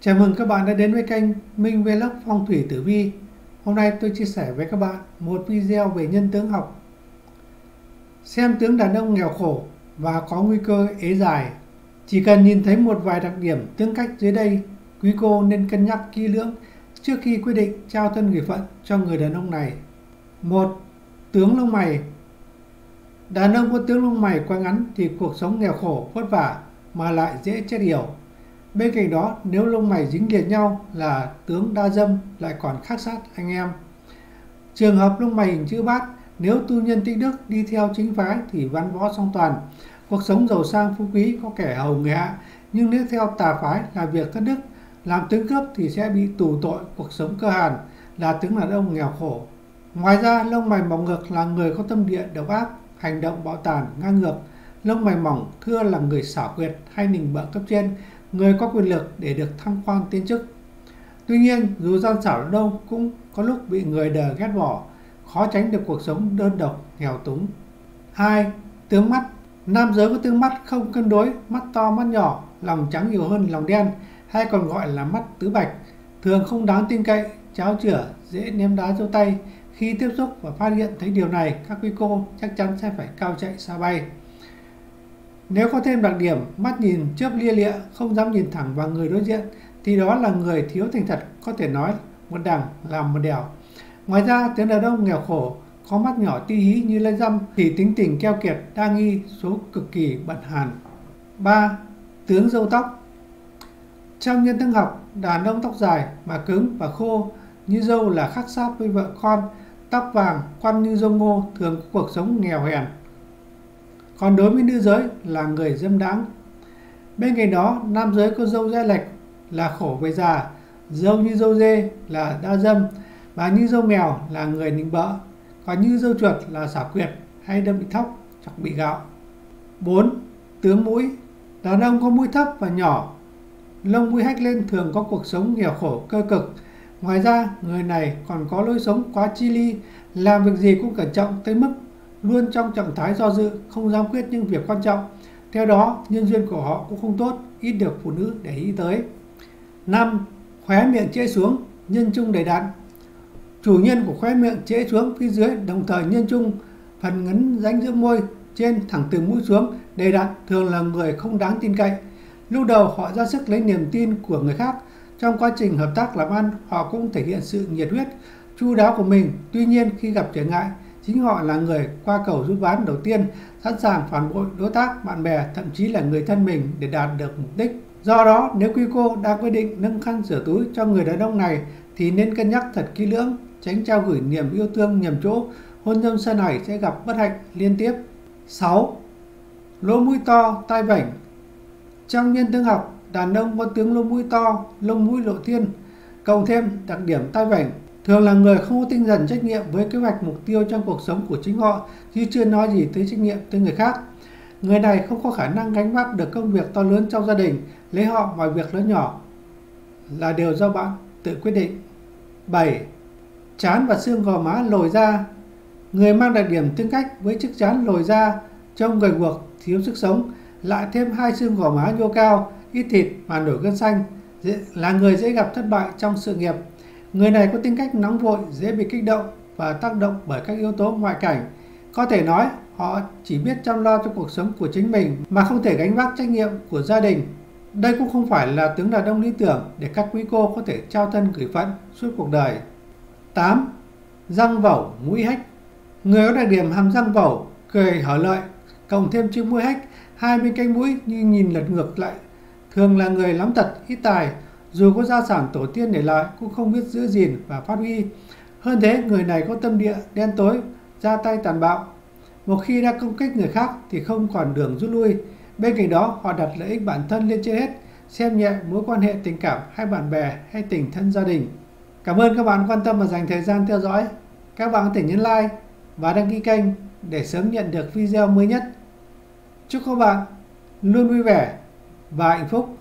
Chào mừng các bạn đã đến với kênh Minh Vlog Phong thủy Tử Vi. Hôm nay tôi chia sẻ với các bạn một video về nhân tướng học. Xem tướng đàn ông nghèo khổ và có nguy cơ ế dài. Chỉ cần nhìn thấy một vài đặc điểm tương cách dưới đây, quý cô nên cân nhắc kỹ lưỡng trước khi quyết định trao thân gửi phận cho người đàn ông này. Một, Tướng lông mày Đàn ông có tướng lông mày quá ngắn thì cuộc sống nghèo khổ, vất vả mà lại dễ chết yểu Bên cạnh đó, nếu lông mày dính liền nhau là tướng đa dâm lại còn khắc sát anh em. Trường hợp lông mày hình chữ bát, nếu tu nhân tích đức đi theo chính phái thì văn võ song toàn. Cuộc sống giàu sang phú quý có kẻ hầu người hạ, nhưng nếu theo tà phái là việc thất đức, làm tướng cướp thì sẽ bị tù tội cuộc sống cơ hàn, là tướng đàn ông nghèo khổ. Ngoài ra, lông mày mỏng ngược là người có tâm địa độc ác, hành động bạo tàn, ngang ngược. Lông mày mỏng thưa là người xảo quyệt hay nình bợ cấp trên, người có quyền lực để được thăng quan tiến chức. Tuy nhiên, dù gian xảo đến đâu cũng có lúc bị người đời ghét bỏ, khó tránh được cuộc sống đơn độc, nghèo túng. 2. Tướng mắt Nam giới có tướng mắt không cân đối, mắt to mắt nhỏ, lòng trắng nhiều hơn lòng đen, hay còn gọi là mắt tứ bạch, thường không đáng tin cậy, cháo chửa, dễ ném đá dấu tay. Khi tiếp xúc và phát hiện thấy điều này, các quý cô chắc chắn sẽ phải cao chạy xa bay. Nếu có thêm đặc điểm mắt nhìn chớp lia lịa, không dám nhìn thẳng vào người đối diện, thì đó là người thiếu thành thật, có thể nói một đằng làm một đèo. Ngoài ra, tiếng đàn ông nghèo khổ, có mắt nhỏ ti hí như lê dăm thì tính tình keo kiệt, đa nghi, số cực kỳ bận hàn. 3. Tướng dâu tóc Trong nhân tương học, đàn ông tóc dài mà cứng và khô như dâu là khắc sát với vợ con, tóc vàng, quăn như dâu ngô thường có cuộc sống nghèo hèn, còn đối với nữ giới là người dâm đãng. Bên cạnh đó, nam giới có dâu dai lệch là khổ về già, dâu như dâu dê là đa dâm, và như dâu mèo là người nịnh bợ, còn như dâu chuột là xảo quyệt hay đâm bị thóc, chọc bị gạo. 4. Tướng mũi Đàn ông có mũi thấp và nhỏ, lông mũi hách lên thường có cuộc sống nghèo khổ cơ cực. Ngoài ra, người này còn có lối sống quá chi ly, làm việc gì cũng cẩn trọng tới mức luôn trong trạng thái do dự, không dám quyết những việc quan trọng. Theo đó, nhân duyên của họ cũng không tốt, ít được phụ nữ để ý tới. 5. Khóe miệng trễ xuống, nhân trung đầy đặn. Chủ nhân của khóe miệng trễ xuống phía dưới đồng thời nhân trung, phần ngấn rãnh giữa môi trên thẳng từ mũi xuống đầy đặn thường là người không đáng tin cậy. Lúc đầu họ ra sức lấy niềm tin của người khác. Trong quá trình hợp tác làm ăn, họ cũng thể hiện sự nhiệt huyết, chu đáo của mình. Tuy nhiên khi gặp trở ngại, Chính họ là người qua cầu rút ván đầu tiên, sẵn sàng phản bội đối tác, bạn bè, thậm chí là người thân mình để đạt được mục đích. Do đó, nếu quý cô đang quyết định nâng khăn rửa túi cho người đàn ông này thì nên cân nhắc thật kỹ lưỡng, tránh trao gửi niềm yêu thương nhầm chỗ, hôn nhân sau này sẽ gặp bất hạnh liên tiếp. 6. Lỗ mũi to, tai vảnh Trong nhân tướng học, đàn ông có tướng lỗ mũi to, lông mũi lộ thiên, cộng thêm đặc điểm tai vảnh thường là người không có tinh thần trách nhiệm với kế hoạch mục tiêu trong cuộc sống của chính họ chứ chưa nói gì tới trách nhiệm tới người khác. Người này không có khả năng gánh vác được công việc to lớn trong gia đình, lấy họ mọi việc lớn nhỏ là điều do bạn tự quyết định. 7. Chán và xương gò má lồi ra Người mang đặc điểm tương cách với chiếc chán lồi ra, trông gầy guộc, thiếu sức sống, lại thêm hai xương gò má nhô cao, ít thịt mà nổi gân xanh, là người dễ gặp thất bại trong sự nghiệp Người này có tính cách nóng vội, dễ bị kích động và tác động bởi các yếu tố ngoại cảnh. Có thể nói, họ chỉ biết chăm lo cho cuộc sống của chính mình mà không thể gánh vác trách nhiệm của gia đình. Đây cũng không phải là tướng đàn ông lý tưởng để các quý cô có thể trao thân gửi phận suốt cuộc đời. 8. Răng vẩu, mũi hách Người có đặc điểm hàm răng vẩu, cười hở lợi, cộng thêm chữ mũi hách, hai bên cánh mũi như nhìn lật ngược lại. Thường là người lắm tật, ít tài, dù có gia sản tổ tiên để lại cũng không biết giữ gìn và phát huy. Hơn thế, người này có tâm địa đen tối, ra tay tàn bạo. Một khi đã công kích người khác thì không còn đường rút lui. Bên cạnh đó, họ đặt lợi ích bản thân lên trên hết, xem nhẹ mối quan hệ tình cảm hay bạn bè hay tình thân gia đình. Cảm ơn các bạn quan tâm và dành thời gian theo dõi. Các bạn có thể nhấn like và đăng ký kênh để sớm nhận được video mới nhất. Chúc các bạn luôn vui vẻ và hạnh phúc.